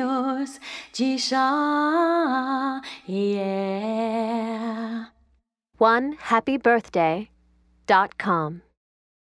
yours, Jisha, yeah. One happy birthday dot com.